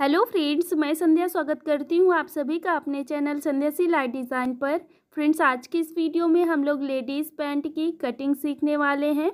Hello friends, मैं संध्या स्वागत करती हूँ आप सभी का अपने चैनल संध्या सी लाइट डिज़ाइन पर। फ्रेंड्स, आज की इस वीडियो में हम लोग लेडीज़ पैंट की कटिंग सीखने वाले हैं।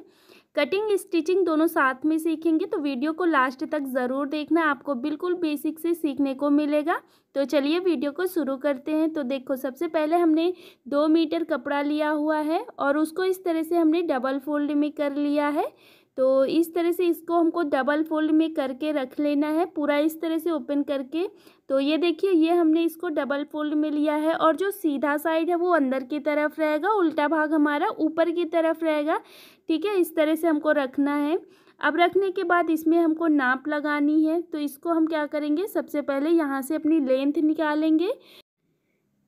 कटिंग, स्टिचिंग दोनों साथ में सीखेंगे तो वीडियो को लास्ट तक ज़रूर देखना, आपको बिल्कुल बेसिक से सीखने को मिलेगा। तो चलिए वीडियो को शुरू करते हैं। तो देखो, सबसे पहले हमने दो मीटर कपड़ा लिया हुआ है और उसको इस तरह से हमने डबल फोल्ड में कर लिया है। तो इस तरह से इसको हमको डबल फोल्ड में करके रख लेना है, पूरा इस तरह से ओपन करके। तो ये देखिए, ये हमने इसको डबल फोल्ड में लिया है और जो सीधा साइड है वो अंदर की तरफ़ रहेगा, उल्टा भाग हमारा ऊपर की तरफ़ रहेगा। ठीक है, इस तरह से हमको रखना है। अब रखने के बाद इसमें हमको नाप लगानी है तो इसको हम क्या करेंगे, सबसे पहले यहाँ से अपनी लेंथ निकालेंगे।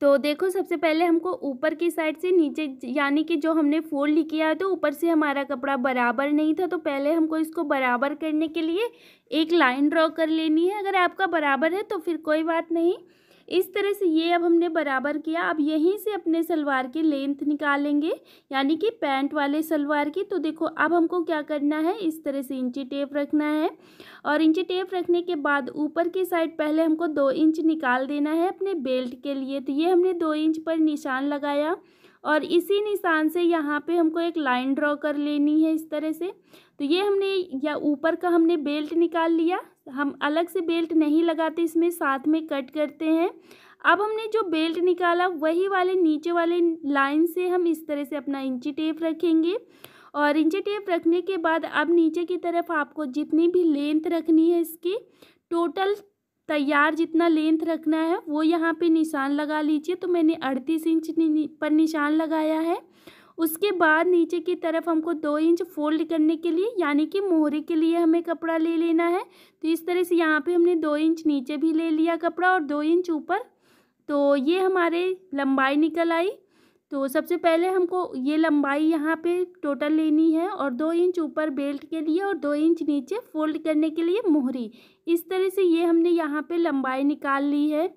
तो देखो, सबसे पहले हमको ऊपर की साइड से नीचे यानी कि जो हमने फोल्ड किया है तो ऊपर से हमारा कपड़ा बराबर नहीं था तो पहले हमको इसको बराबर करने के लिए एक लाइन ड्रॉ कर लेनी है। अगर आपका बराबर है तो फिर कोई बात नहीं। इस तरह से ये अब हमने बराबर किया। अब यहीं से अपने सलवार की लेंथ निकालेंगे, यानी कि पैंट वाले सलवार की। तो देखो, अब हमको क्या करना है? इस तरह से इंची टेप रखना है और इंची टेप रखने के बाद ऊपर की साइड पहले हमको दो इंच निकाल देना है अपने बेल्ट के लिए। तो ये हमने दो इंच पर निशान लगाया और इसी निशान से यहाँ पे हमको एक लाइन ड्रॉ कर लेनी है इस तरह से। तो ये हमने या ऊपर का हमने बेल्ट निकाल लिया हम अलग से बेल्ट नहीं लगाते, इसमें साथ में कट करते हैं। अब हमने जो बेल्ट निकाला, वही वाले नीचे वाले लाइन से हम इस तरह से अपना इंची टेप रखेंगे। और इंची टेप रखने के बाद अब नीचे की तरफ़ आपको जितनी भी लेंथ रखनी है इसकी, टोटल तैयार जितना लेंथ रखना है, वो यहाँ पे निशान लगा लीजिए। तो मैंने अड़तीस इंच पर निशान लगाया है। उसके बाद नीचे की तरफ़ हमको दो इंच फोल्ड करने के लिए, यानी कि मोहरे के लिए हमें कपड़ा ले लेना है। तो इस तरह से यहाँ पे हमने दो इंच नीचे भी ले लिया कपड़ा और दो इंच ऊपर। तो ये हमारे लंबाई निकल आई। तो सबसे पहले हमको ये लंबाई यहाँ पे टोटल लेनी है और दो इंच ऊपर बेल्ट के लिए और दो इंच नीचे फोल्ड करने के लिए मोहरी। इस तरह से ये हमने यहाँ पे लंबाई निकाल ली है।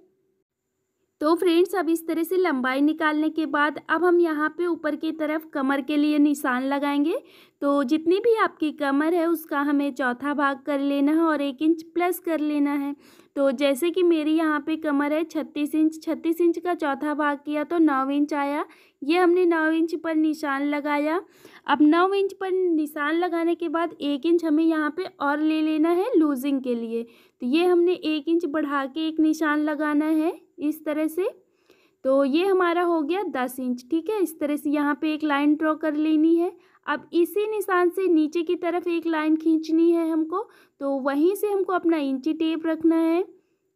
तो फ्रेंड्स, अब इस तरह से लंबाई निकालने के बाद अब हम यहाँ पे ऊपर की तरफ़ कमर के लिए निशान लगाएँगे। तो जितनी भी आपकी कमर है, उसका हमें चौथा भाग कर लेना है और एक इंच प्लस कर लेना है। तो जैसे कि मेरी यहाँ पे कमर है, छत्तीस इंच छत्तीस इंच का चौथा भाग किया तो नौ इंच आया। ये हमने नौ इंच पर निशान लगाया। अब नौ इंच पर निशान लगाने के बाद एक इंच हमें यहाँ पे और ले लेना है लूजिंग के लिए। तो ये हमने एक इंच बढ़ा के एक निशान लगाना है, इस तरह से। तो ये हमारा हो गया दस इंच, ठीक है? इस तरह से यहाँ पे एक लाइन ड्रॉ कर लेनी है। अब इसी निशान से नीचे की तरफ़ एक लाइन खींचनी है हमको तो वहीं से हमको अपना इंची टेप रखना है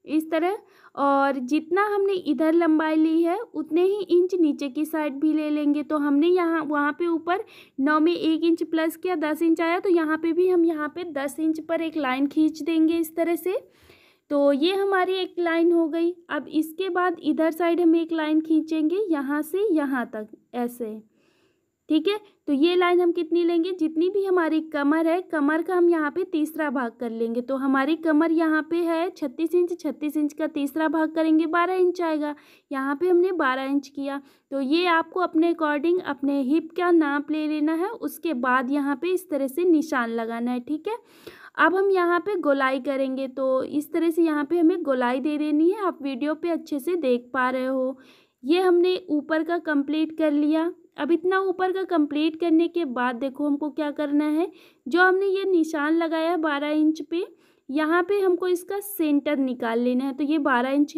इस तरह। और जितना हमने इधर लंबाई ली है, उतने ही इंच नीचे की साइड भी ले लेंगे। तो हमने यहाँ, वहाँ पे ऊपर नौ में एक इंच प्लस किया, दस इंच आया तो यहाँ पे भी हम यहाँ पे दस इंच पर एक लाइन खींच देंगे इस तरह से। तो ये हमारी एक लाइन हो गई। अब इसके बाद इधर साइड हम एक लाइन खींचेंगे, यहाँ से यहाँ तक, ऐसे। ठीक है? तो ये लाइन हम कितनी लेंगे? जितनी भी हमारी कमर है, कमर का हम यहाँ पे तीसरा भाग कर लेंगे। तो हमारी कमर यहाँ पे है छत्तीस इंच छत्तीस इंच का तीसरा भाग करेंगे, बारह इंच आएगा। यहाँ पे हमने बारह इंच किया। तो ये आपको अपने अकॉर्डिंग अपने हिप का नाप ले लेना है, उसके बाद यहाँ पे इस तरह से निशान लगाना है। ठीक है? अब हम यहाँ पे गोलाई करेंगे तो इस तरह से यहाँ पे हमें गोलाई दे देनी है। आप वीडियो पे अच्छे से देख पा रहे हो। ये हमने ऊपर का कंप्लीट कर लिया। अब इतना ऊपर का कंप्लीट करने के बाद देखो हमको क्या करना है। जो हमने ये निशान लगाया है बारह इंच पे, यहाँ पे हमको इसका सेंटर निकाल लेना है। तो ये बारह इंच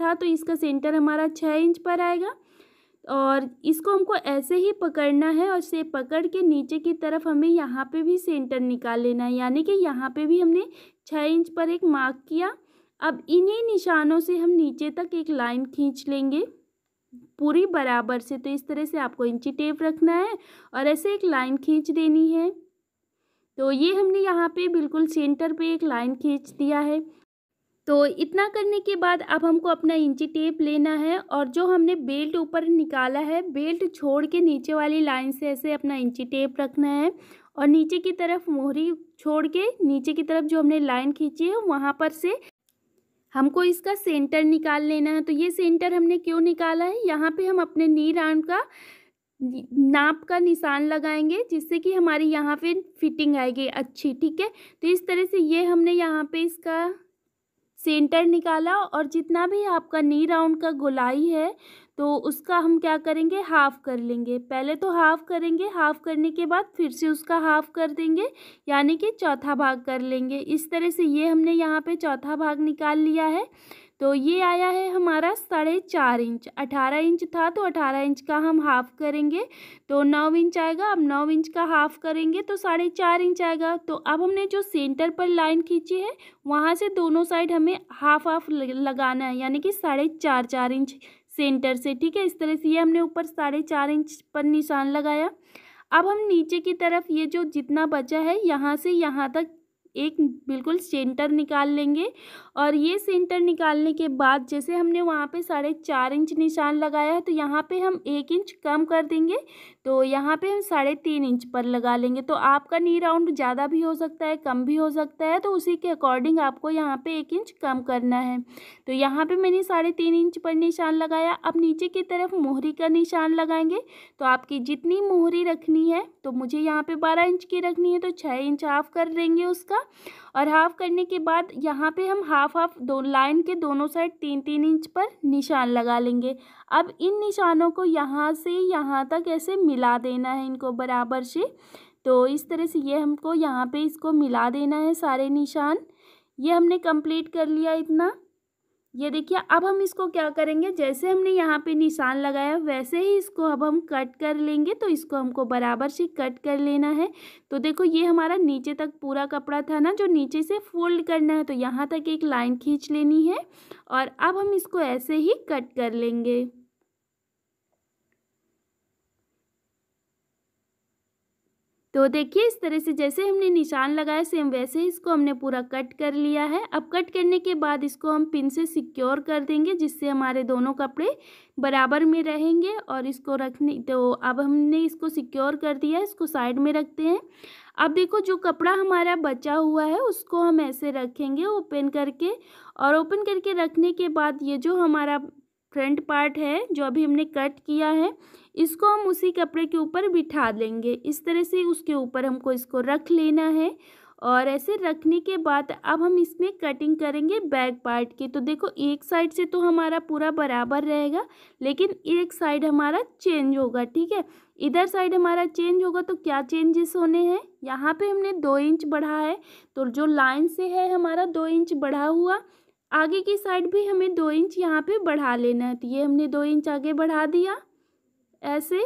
था तो इसका सेंटर हमारा छः इंच पर आएगा। और इसको हमको ऐसे ही पकड़ना है और से पकड़ के नीचे की तरफ़ हमें यहाँ पे भी सेंटर निकाल लेना है। यानी कि यहाँ पे भी हमने छः इंच पर एक मार्क किया। अब इन्हीं निशानों से हम नीचे तक एक लाइन खींच लेंगे। पूरी बराबर से तो इस तरह से आपको इंची टेप रखना है और ऐसे एक लाइन खींच देनी है। तो ये हमने यहाँ पे बिल्कुल सेंटर पे एक लाइन खींच दिया है। तो इतना करने के बाद अब हमको अपना इंची टेप लेना है और जो हमने बेल्ट ऊपर निकाला है, बेल्ट छोड़ के नीचे वाली लाइन से ऐसे अपना इंची टेप रखना है और नीचे की तरफ़ मोहरी छोड़ के नीचे की तरफ़ जो हमने लाइन खींची है, वहाँ पर से हमको इसका सेंटर निकाल लेना है। तो ये सेंटर हमने क्यों निकाला है? यहाँ पे हम अपने नी राउंड का नाप का निशान लगाएँगे जिससे कि हमारी यहाँ पे फिटिंग आएगी अच्छी, ठीक है? तो इस तरह से ये हमने यहाँ पे इसका सेंटर निकाला और जितना भी आपका नी राउंड का गोलाई है तो उसका हम क्या करेंगे? हाफ़ कर लेंगे। पहले तो हाफ़ करेंगे, हाफ़ करने के बाद फिर से उसका हाफ़ कर देंगे, यानी कि चौथा भाग कर लेंगे। इस तरह से ये हमने यहाँ पे चौथा भाग निकाल लिया है। तो ये आया है हमारा साढ़े चार इंच। अठारह इंच था तो अठारह इंच का हम हाफ़ करेंगे। तो नौ इंच आएगा, अब नौ इंच का हाफ़ करेंगे तो साढ़े चार इंच आएगा। तो अब हमने जो सेंटर पर लाइन खींची है, वहाँ से दोनों साइड हमें हाफ़ हाफ़ लगाना है, यानी कि साढ़े चार चार इंच सेंटर से। ठीक है, इस तरह से ये हमने ऊपर साढ़े चार इंच पर निशान लगाया। अब हम नीचे की तरफ़ ये जो जितना बचा है, यहाँ से यहाँ तक एक बिल्कुल सेंटर निकाल लेंगे और ये सेंटर निकालने के बाद जैसे हमने वहाँ पे साढ़े चार इंच निशान लगाया है तो यहाँ पे हम एक इंच कम कर देंगे तो यहाँ पे हम साढ़े तीन इंच पर लगा लेंगे। तो आपका नी राउंड ज़्यादा भी हो सकता है, कम भी हो सकता है तो उसी के अकॉर्डिंग आपको यहाँ पे एक इंच कम करना है। तो यहाँ पे मैंने साढ़े तीन इंच पर निशान लगाया। अब नीचे की तरफ़ मोहरी का निशान लगाएँगे तो आपकी जितनी मोहरी रखनी है तो मुझे यहाँ पे बारह इंच की रखनी है तो छः इंच हाफ़ कर देंगे उसका। और हाफ़ करने के बाद यहाँ पे हम हाफ़ हाफ़ दो लाइन के दोनों साइड तीन तीन इंच पर निशान लगा लेंगे। अब इन निशानों को यहाँ से यहाँ तक ऐसे मिला देना है इनको बराबर से। तो इस तरह से ये हमको यहाँ पे इसको मिला देना है सारे निशान। ये हमने कंप्लीट कर लिया इतना। ये देखिए, अब हम इसको क्या करेंगे? जैसे हमने यहाँ पे निशान लगाया, वैसे ही इसको अब हम कट कर लेंगे तो इसको हमको बराबर से कट कर लेना है। तो देखो, ये हमारा नीचे तक पूरा कपड़ा था ना, जो नीचे से फोल्ड करना है तो यहाँ तक एक लाइन खींच लेनी है और अब हम इसको ऐसे ही कट कर लेंगे। तो देखिए, इस तरह से जैसे हमने निशान लगाया, सेम वैसे ही इसको हमने पूरा कट कर लिया है। अब कट करने के बाद इसको हम पिन से सिक्योर कर देंगे, जिससे हमारे दोनों कपड़े बराबर में रहेंगे और इसको रखने तो अब हमने इसको सिक्योर कर दिया है, इसको साइड में रखते हैं। अब देखो, जो कपड़ा हमारा बचा हुआ है, उसको हम ऐसे रखेंगे ओपन करके और ओपन करके रखने के बाद ये जो हमारा फ्रंट पार्ट है, जो अभी हमने कट किया है, इसको हम उसी कपड़े के ऊपर बिठा देंगे। इस तरह से उसके ऊपर हमको इसको रख लेना है और ऐसे रखने के बाद अब हम इसमें कटिंग करेंगे बैक पार्ट की। तो देखो, एक साइड से तो हमारा पूरा बराबर रहेगा, लेकिन एक साइड हमारा चेंज होगा, ठीक है? इधर साइड हमारा चेंज होगा तो क्या चेंजेस होने हैं? यहाँ पे हमने दो इंच बढ़ा है तो जो लाइन से है हमारा दो इंच बढ़ा हुआ आगे की साइड भी हमें दो इंच यहाँ पे बढ़ा लेना है। तो ये हमने दो इंच आगे बढ़ा दिया। ऐसे।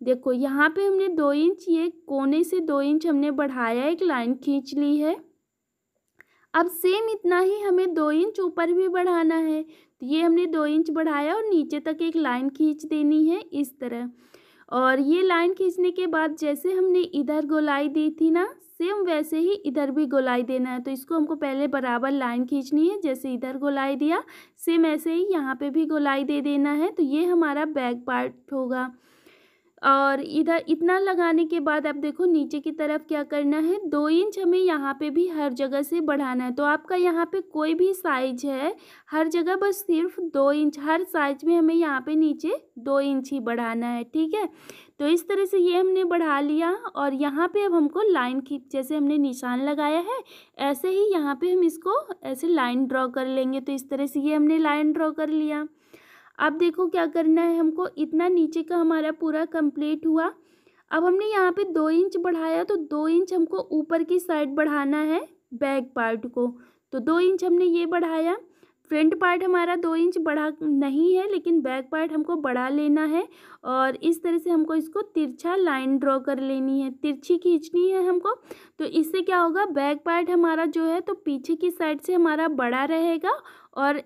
देखो, यहाँ पे हमने दो इंच, ये कोने से दो इंच हमने बढ़ाया, एक लाइन खींच ली है। अब सेम इतना ही हमें दो इंच ऊपर भी बढ़ाना है। तो ये हमने दो इंच बढ़ाया और नीचे तक एक लाइन खींच देनी है इस तरह। और ये लाइन खींचने के बाद जैसे हमने इधर गोलाई दी थी ना सेम वैसे ही इधर भी गोलाई देना है। तो इसको हमको पहले बराबर लाइन खींचनी है, जैसे इधर गोलाई दिया, सेम ऐसे ही यहाँ पे भी गोलाई दे देना है। तो ये हमारा बैक पार्ट होगा। और इधर, इतना लगाने के बाद आप देखो नीचे की तरफ़ क्या करना है? दो इंच हमें यहाँ पे भी हर जगह से बढ़ाना है। तो आपका यहाँ पे कोई भी साइज़ है, हर जगह बस सिर्फ़ दो इंच, हर साइज़ में हमें यहाँ पे नीचे दो इंच ही बढ़ाना है, ठीक है? तो इस तरह से ये हमने बढ़ा लिया और यहाँ पे अब हमको लाइन खींच जैसे हमने निशान लगाया है, ऐसे ही यहाँ पे हम इसको ऐसे लाइन ड्रॉ कर लेंगे। तो इस तरह से ये हमने लाइन ड्रॉ कर लिया। अब देखो क्या करना है हमको, इतना नीचे का हमारा पूरा कंप्लीट हुआ। अब हमने यहाँ पे दो इंच बढ़ाया तो दो इंच हमको ऊपर की साइड बढ़ाना है बैक पार्ट को। तो दो इंच हमने ये बढ़ाया। फ्रंट पार्ट हमारा दो इंच बढ़ा नहीं है, लेकिन बैक पार्ट हमको बढ़ा लेना है और इस तरह से हमको इसको तिरछा लाइन ड्रॉ कर लेनी है। तिरछी खींचनी है हमको तो इससे क्या होगा बैक पार्ट हमारा जो है तो पीछे की साइड से हमारा बड़ा रहेगा और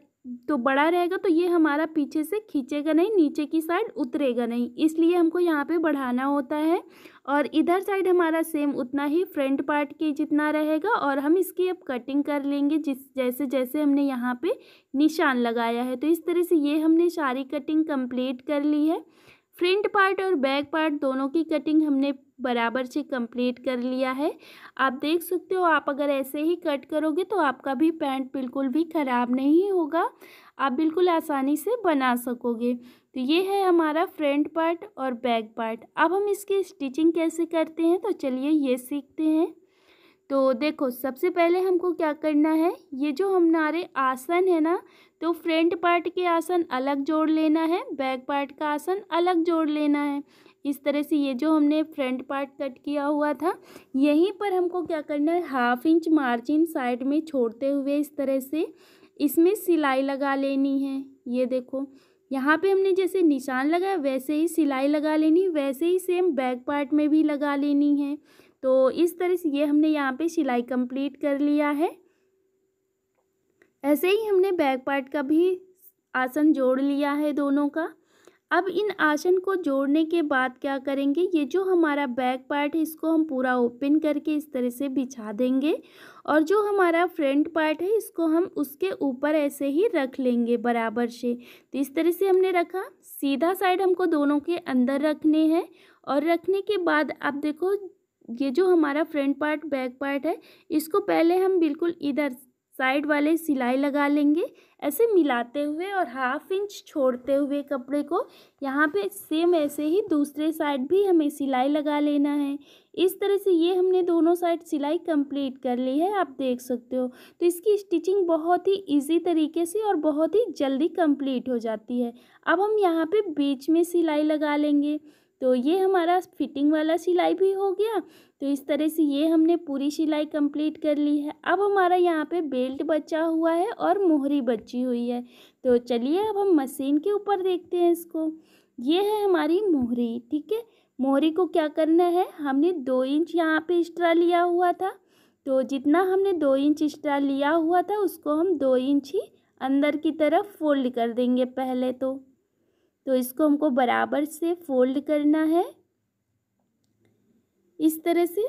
तो बड़ा रहेगा तो ये हमारा पीछे से खींचेगा नहीं, नीचे की साइड उतरेगा नहीं। इसलिए हमको यहाँ पे बढ़ाना होता है और इधर साइड हमारा सेम उतना ही फ्रंट पार्ट के जितना रहेगा और हम इसकी अब कटिंग कर लेंगे जिस, जैसे जैसे हमने यहाँ पे निशान लगाया है। तो इस तरह से ये हमने सारी कटिंग कंप्लीट कर ली है। फ्रंट पार्ट और बैक पार्ट दोनों की कटिंग हमने बराबर से कंप्लीट कर लिया है। आप देख सकते हो, आप अगर ऐसे ही कट करोगे तो आपका भी पैंट बिल्कुल भी ख़राब नहीं होगा। आप बिल्कुल आसानी से बना सकोगे। तो ये है हमारा फ्रंट पार्ट और बैक पार्ट अब हम इसकी स्टिचिंग कैसे करते हैं तो चलिए ये सीखते हैं। तो देखो, सबसे पहले हमको क्या करना है, ये जो हमारे आसन है ना तो फ्रंट पार्ट के आसन अलग जोड़ लेना है बैक पार्ट का आसन अलग जोड़ लेना है। इस तरह से ये जो हमने फ्रंट पार्ट कट किया हुआ था, यहीं पर हमको क्या करना है, हाफ़ इंच मार्जिन साइड में छोड़ते हुए इस तरह से इसमें सिलाई लगा लेनी है। ये देखो, यहाँ पे हमने जैसे निशान लगाया, वैसे ही सिलाई लगा लेनी, वैसे ही सेम बैक पार्ट में भी लगा लेनी है। तो इस तरह से ये हमने यहाँ पे सिलाई कंप्लीट कर लिया है। ऐसे ही हमने बैक पार्ट का भी आसन जोड़ लिया है दोनों का। अब इन आसन को जोड़ने के बाद क्या करेंगे? ये जो हमारा बैक पार्ट है, इसको हम पूरा ओपन करके इस तरह से बिछा देंगे और जो हमारा फ्रंट पार्ट है, इसको हम उसके ऊपर ऐसे ही रख लेंगे बराबर से। तो इस तरह से हमने रखा। सीधा साइड हमको दोनों के अंदर रखने हैं और रखने के बाद अब देखो, ये जो हमारा फ्रंट पार्ट बैक पार्ट है, इसको पहले हम बिल्कुल इधर साइड वाले सिलाई लगा लेंगे। ऐसे मिलाते हुए और हाफ़ इंच छोड़ते हुए कपड़े को यहाँ पे सेम ऐसे ही दूसरे साइड भी हमें सिलाई लगा लेना है। इस तरह से ये हमने दोनों साइड सिलाई कंप्लीट कर ली है, आप देख सकते हो। तो इसकी स्टिचिंग बहुत ही इजी तरीके से और बहुत ही जल्दी कंप्लीट हो जाती है। अब हम यहाँ पे बीच में सिलाई लगा लेंगे। तो ये हमारा फिटिंग वाला सिलाई भी हो गया। तो इस तरह से ये हमने पूरी सिलाई कंप्लीट कर ली है। अब हमारा यहाँ पे बेल्ट बचा हुआ है और मोहरी बची हुई है। तो चलिए अब हम मशीन के ऊपर देखते हैं इसको। ये है हमारी मोहरी, ठीक है? मोहरी को क्या करना है? हमने दो इंच यहाँ पे एक्स्ट्रा लिया हुआ था। तो जितना हमने दो इंच एक्स्ट्रा लिया हुआ था, उसको हम दो इंच ही अंदर की तरफ़ फोल्ड कर देंगे पहले तो। तो इसको हमको बराबर से फोल्ड करना है। इस तरह से।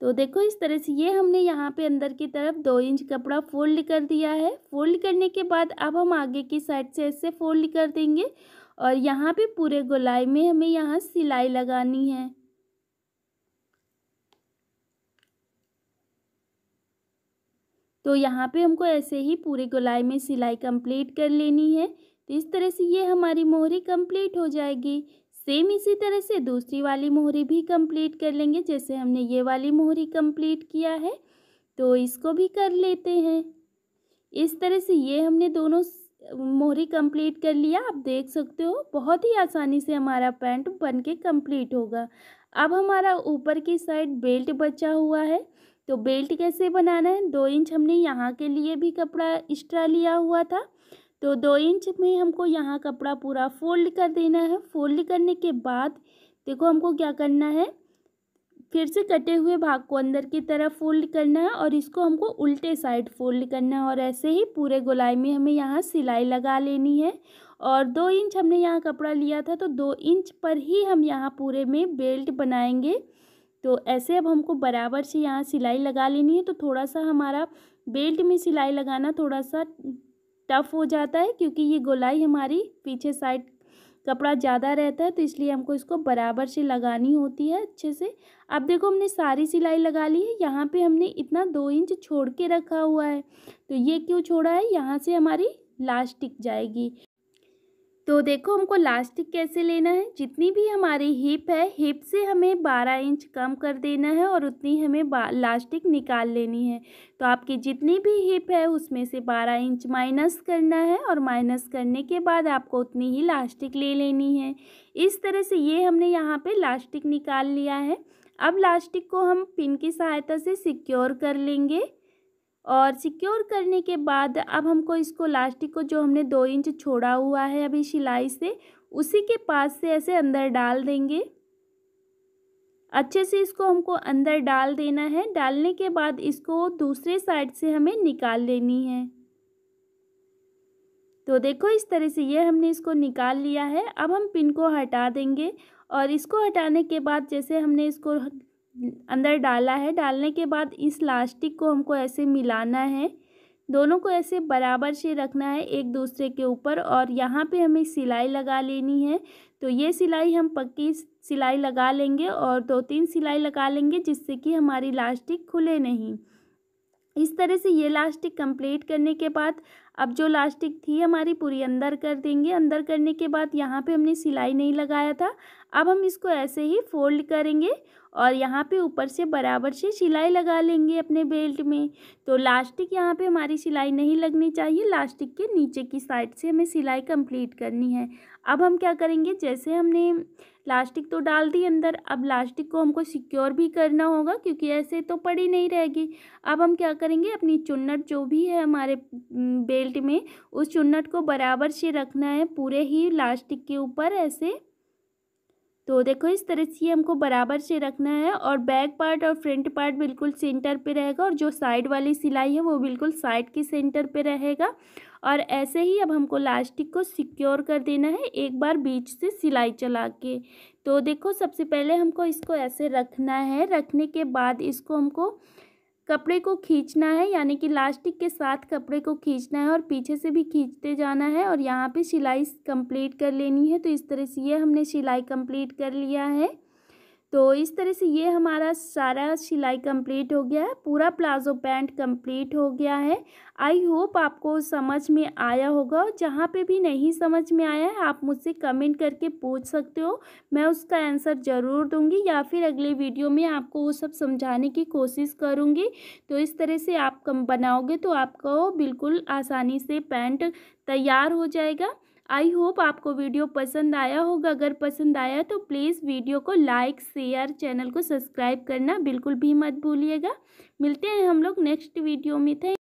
तो देखो, इस तरह से ये हमने यहाँ पे अंदर की तरफ़ दो इंच कपड़ा फोल्ड कर दिया है। फोल्ड करने के बाद अब हम आगे की साइड से ऐसे फोल्ड कर देंगे और यहाँ पे पूरे गोलाई में हमें यहाँ सिलाई लगानी है। तो यहाँ पे हमको ऐसे ही पूरे गोलाई में सिलाई कंप्लीट कर लेनी है। तो इस तरह से ये हमारी मोहरी कंप्लीट हो जाएगी। सेम इसी तरह से दूसरी वाली मोहरी भी कंप्लीट कर लेंगे, जैसे हमने ये वाली मोहरी कंप्लीट किया है तो इसको भी कर लेते हैं। इस तरह से ये हमने दोनों मोहरी कंप्लीट कर लिया। आप देख सकते हो, बहुत ही आसानी से हमारा पैंट बन के कंप्लीट होगा। अब हमारा ऊपर की साइड बेल्ट बचा हुआ है तो बेल्ट कैसे बनाना है? दो इंच हमने यहाँ के लिए भी कपड़ा एक्स्ट्रा लिया हुआ था। तो दो इंच में हमको यहाँ कपड़ा पूरा फोल्ड कर देना है। फोल्ड करने के बाद देखो हमको क्या करना है, फिर से कटे हुए भाग को अंदर की तरफ़ फोल्ड करना है और इसको हमको उल्टे साइड फोल्ड करना है और ऐसे ही पूरे गोलाई में हमें यहाँ सिलाई लगा लेनी है। और दो इंच हमने यहाँ कपड़ा लिया था तो दो इंच पर ही हम यहाँ पूरे में बेल्ट बनाएँगे। तो ऐसे अब हमको बराबर से यहाँ सिलाई लगा लेनी है। तो थोड़ा सा हमारा बेल्ट में सिलाई लगाना थोड़ा सा टफ़ हो जाता है क्योंकि ये गोलाई हमारी पीछे साइड कपड़ा ज़्यादा रहता है तो इसलिए हमको इसको बराबर से लगानी होती है अच्छे से। अब देखो हमने सारी सिलाई लगा ली है, यहाँ पे हमने इतना दो इंच छोड़ के रखा हुआ है। तो ये क्यों छोड़ा है? यहाँ से हमारी लास्ट टिक जाएगी। तो देखो हमको लास्टिक कैसे लेना है? जितनी भी हमारी हिप है, हिप से हमें बारह इंच कम कर देना है और उतनी हमें लास्टिक निकाल लेनी है। तो आपकी जितनी भी हिप है, उसमें से बारह इंच माइनस करना है और माइनस करने के बाद आपको उतनी ही लास्टिक ले लेनी है। इस तरह से ये हमने यहाँ पे लास्टिक निकाल लिया है। अब लास्टिक को हम पिन की सहायता से सिक्योर कर लेंगे। और सिक्योर करने के बाद अब हमको इसको लास्टिक को जो हमने दो इंच छोड़ा हुआ है अभी सिलाई से, उसी के पास से ऐसे अंदर डाल देंगे। अच्छे से इसको हमको अंदर डाल देना है। डालने के बाद इसको दूसरे साइड से हमें निकाल लेनी है। तो देखो इस तरह से ये हमने इसको निकाल लिया है। अब हम पिन को हटा देंगे और इसको हटाने के बाद जैसे हमने इसको अंदर डाला है। डालने के बाद इस लास्टिक को हमको ऐसे मिलाना है। दोनों को ऐसे बराबर से रखना है एक दूसरे के ऊपर और यहाँ पे हमें सिलाई लगा लेनी है। तो ये सिलाई हम पक्की सिलाई लगा लेंगे और दो तीन सिलाई लगा लेंगे जिससे कि हमारी लास्टिक खुले नहीं। इस तरह से ये लास्टिक कंप्लीट करने के बाद अब जो लास्टिक थी हमारी पूरी अंदर कर देंगे। अंदर करने के बाद यहाँ पे हमने सिलाई नहीं लगाया था। अब हम इसको ऐसे ही फोल्ड करेंगे और यहाँ पे ऊपर से बराबर से सिलाई लगा लेंगे अपने बेल्ट में। तो लास्टिक यहाँ पे हमारी सिलाई नहीं लगनी चाहिए, लास्टिक के नीचे की साइड से हमें सिलाई कंप्लीट करनी है। अब हम क्या करेंगे, जैसे हमने लास्टिक तो डाल दी अंदर, अब लास्टिक को हमको सिक्योर भी करना होगा क्योंकि ऐसे तो पड़ी नहीं रहेगी। अब हम क्या करेंगे, अपनी चुन्नट जो भी है हमारे बेल्ट में, उस चुन्नट को बराबर से रखना है, पूरे ही लास्टिक के ऊपर ऐसे। तो देखो, इस तरह से हमको बराबर से रखना है और बैक पार्ट और फ्रंट पार्ट बिल्कुल सेंटर पे रहेगा और जो साइड वाली सिलाई है वो बिल्कुल साइड के सेंटर पे रहेगा। और ऐसे ही अब हमको लास्टिक को सिक्योर कर देना है, एक बार बीच से सिलाई चला के। तो देखो, सबसे पहले हमको इसको ऐसे रखना है, रखने के बाद इसको हमको कपड़े को खींचना है, यानी कि लास्टिक के साथ कपड़े को खींचना है और पीछे से भी खींचते जाना है और यहाँ पे सिलाई कंप्लीट कर लेनी है। तो इस तरह से ये हमने सिलाई कंप्लीट कर लिया है। तो इस तरह से ये हमारा सारा सिलाई कंप्लीट हो गया है, पूरा प्लाजो पैंट कंप्लीट हो गया है। आई होप आपको समझ में आया होगा और जहाँ पे भी नहीं समझ में आया है, आप मुझसे कमेंट करके पूछ सकते हो, मैं उसका आंसर ज़रूर दूँगी या फिर अगले वीडियो में आपको वो सब समझाने की कोशिश करूँगी। तो इस तरह से आप कम बनाओगे तो आपको बिल्कुल आसानी से पैंट तैयार हो जाएगा। आई होप आपको वीडियो पसंद आया होगा। अगर पसंद आया तो प्लीज़ वीडियो को लाइक, शेयर, चैनल को सब्सक्राइब करना बिल्कुल भी मत भूलिएगा। मिलते हैं हम लोग नेक्स्ट वीडियो में। थे